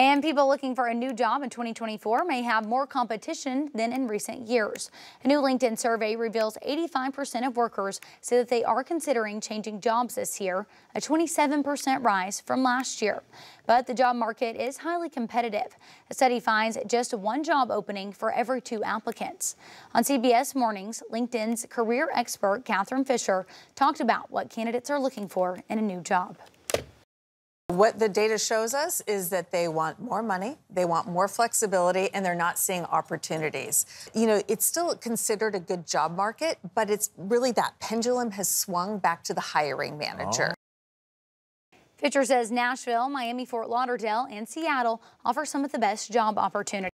And people looking for a new job in 2024 may have more competition than in recent years. A new LinkedIn survey reveals 85% of workers say that they are considering changing jobs this year, a 27% rise from last year. But the job market is highly competitive. A study finds just one job opening for every two applicants. On CBS Mornings, LinkedIn's career expert Catherine Fisher talked about what candidates are looking for in a new job. What the data shows us is that they want more money, they want more flexibility, and they're not seeing opportunities. You know, it's still considered a good job market, but it's really that pendulum has swung back to the hiring manager. Oh. Fisher says Nashville, Miami, Fort Lauderdale, and Seattle offer some of the best job opportunities.